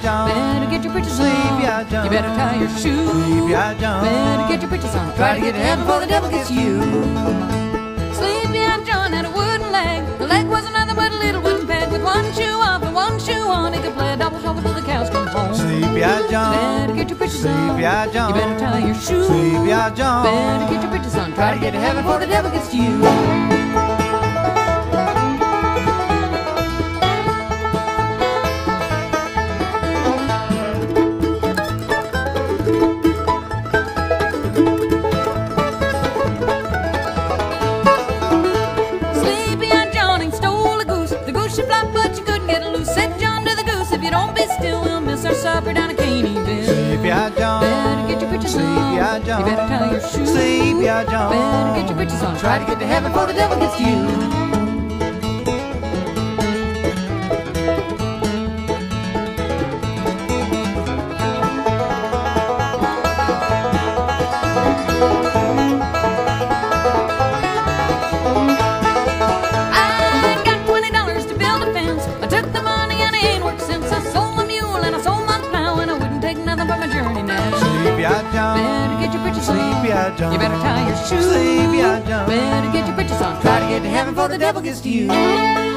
John. You better get your breeches on. You better tie your shoes. Sleepy Eyed John. Better get your britches on. Try to get to heaven before the devil gets you. Sleepy Eyed John had a wooden leg. The leg wasn't nothing but a little wooden peg with one shoe off and one shoe on. He could play a double shuffle till the cows come home. Sleepy Eyed John. Better get your britches on. Sleepy Eyed John. You better tie your shoes. Sleepy Eyed John. Better get your britches on. Try to get to heaven before the devil gets you. Our supper down at Caneyville. Sleepy Eyed John. Better get your britches on. Sleepy Eyed John. You better tie your shoes. Sleepy Eyed John. Better get your britches on. Try to get to heaven before the devil gets to you. I take nothing for my journey now. Sleepy Eyed John. Better get your britches on. Sleepy Eyed John. You better tie your shoes. Sleepy Eyed John. Better get your britches on. Try to get to heaven before the devil gets to you.